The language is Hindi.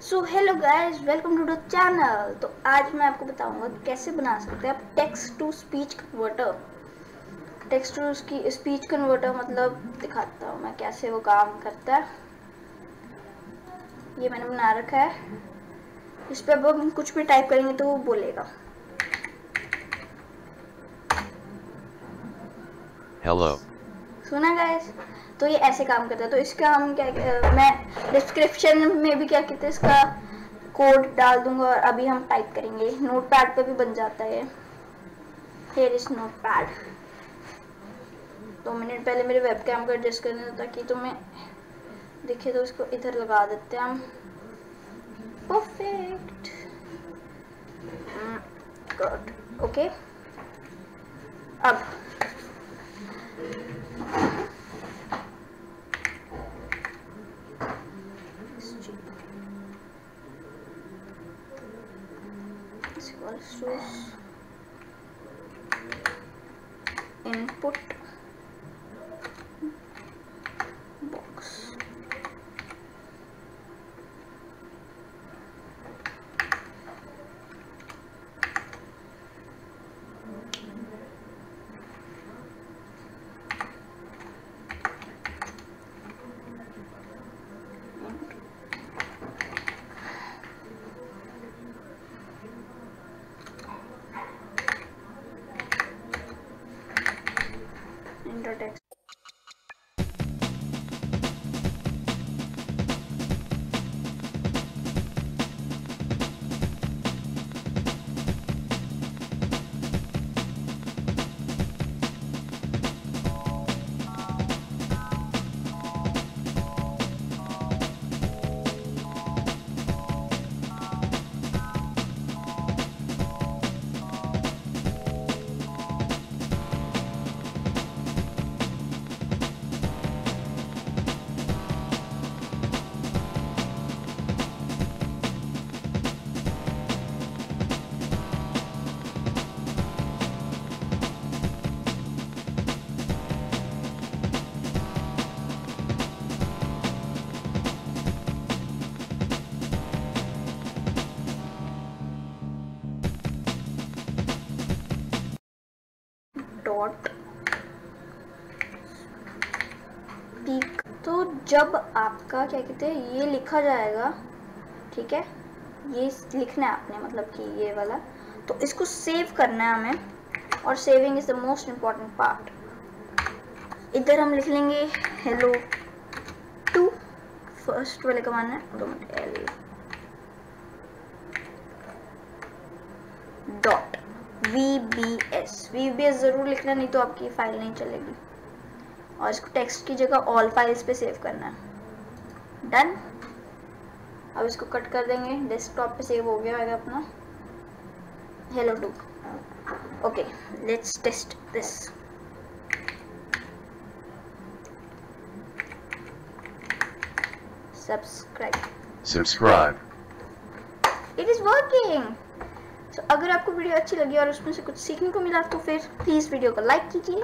So hello guys welcome to the channel तो आज मैं आपको बताऊँगा कैसे बना सकते हैं आप text to speech converter text to की स्पीच कन्वर्टर मतलब दिखाता हूँ मैं कैसे वो काम करता है। ये मैंने बना रखा है। इस पर अब हम कुछ भी टाइप करेंगे तो वो बोलेगा। Hello. सुना गाइस तो ये ऐसे काम करता है। तो इसका हम क्या मैं डिस्क्रिप्शन में भी क्या कहते हैं, इसका कोड डाल दूँगा और अभी हम टाइप करेंगे। नोट पैड पर भी बन जाता है। हेयर इज़ नोट पैड दो मिनट पहले मेरे वेब कैम को एडजस्ट कर देना ताकि तुम्हें दिखे तो इसको इधर लगा देते हैं हम। परफेक्ट गुड ओके अब is versus input 100x dot peak तो जब आपका, क्या कहते हैं, ये लिखा जाएगा, ठीक है? ये लिखना है आपने मतलब कि ये वाला। तो इसको सेव करना है हमें, और saving is the most important part इधर हम लिख लेंगे हेलो टू फ़र्स्ट वाले का मानना है L dot V B S V B S ज़रूर लिखना नहीं तो आपकी फ़ाइल नहीं चलेगी। और इसको टेक्स्ट की जगह ऑल फाइल्स पे सेव करना है। डन अब इसको कट कर देंगे। डेस्कटॉप पे सेव हो गया होगा अपना। Hello to okay let's test this subscribe Subscribe. It is working so अगर आपको वीडियो अच्छी लगी और उसमें से कुछ सीखने को मिला तो फिर प्लीज़ वीडियो को लाइक कीजिए।